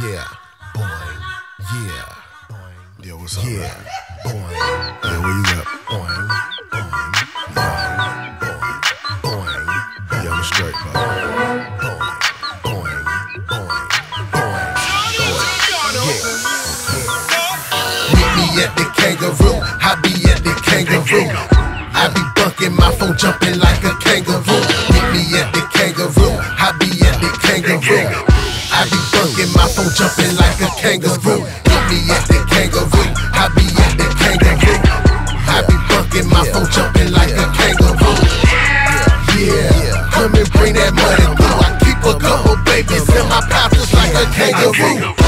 Yeah, boing. Yeah, boing. Yo, what's up? Yeah, man? boing. Yeah, where you at? Boing, boing, boing, boing, boing. Yeah, I'm straight, bro. Boing, boing, boing, boing, boing. Yeah. Meet me at the kangaroo. I be at the kangaroo. I be bunking my phone, jumping like a kangaroo. Meet me kangaroo. Meet me at the kangaroo. I be at the kangaroo. I be bunking my phone, jumping like a kangaroo. Yeah, come and bring that money through. I keep a couple babies in my pouches like a. Kangaroo.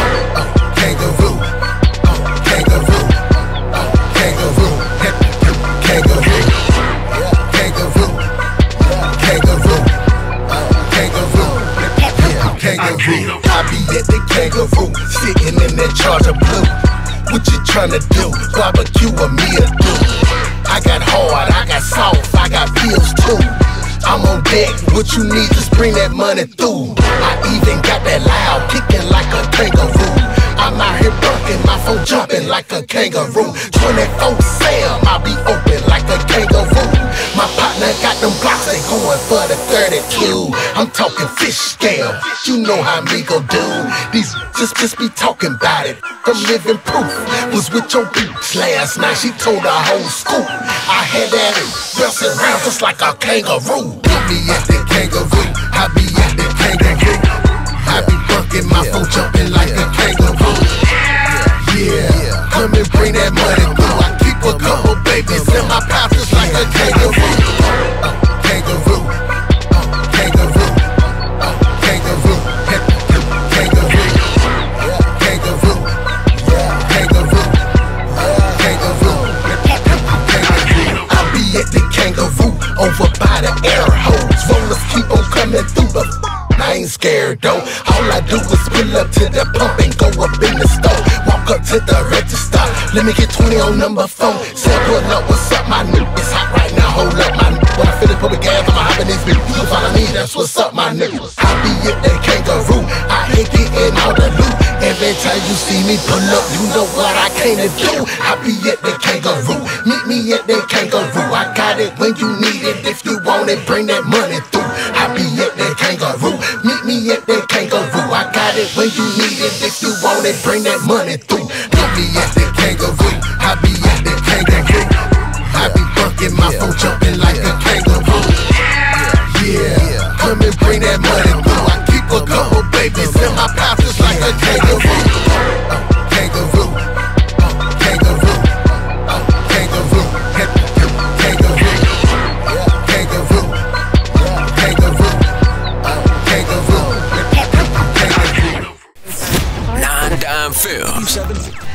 the kangaroo, sitting in that charger blue. What you tryna do? Barbecue or me or do? I got hard, I got soft, I got feels too. I'm on deck, what you need, just bring that money through. I even got that loud, kicking like a kangaroo. I'm out here bucking my phone jumping like a kangaroo. 24 7 32. I'm talking fish scale, you know how me go do. These just just be talking about it. I'm living proof. Was with your bitch last night, she told the whole school. I had that bouncing around just like a kangaroo. Put me at the kangaroo, I be at the kangaroo. I be bunking my phone, jumping like a kangaroo. Yeah, come and bring that money. I keep a couple babies in my pouches scared though. All I do is pull up to the pump and go up in the store. Walk up to the register. Let me get 20 on number four. Say, pull up, what's up, my nigga? It's hot right now, hold up, my nigga. When I finish pumping gas, I'ma hop in this bitch. You follow me, that's what's up, my nigga. I be at that kangaroo. I hate getting all the loot. Every time you see me pull up, you know what I came to do. I be at the kangaroo. Meet me at the kangaroo. I got it when you need it. If you want it, bring that money through. I be at the kangaroo. Me at the kangaroo. I got it when you need it. If you want it, bring that money through. Meet me at the kangaroo. I be at the kangaroo. I be bunking my phone, jumping like a kangaroo. Yeah, come and bring that money through. I keep a couple babies in my pouches like a kangaroo. seven.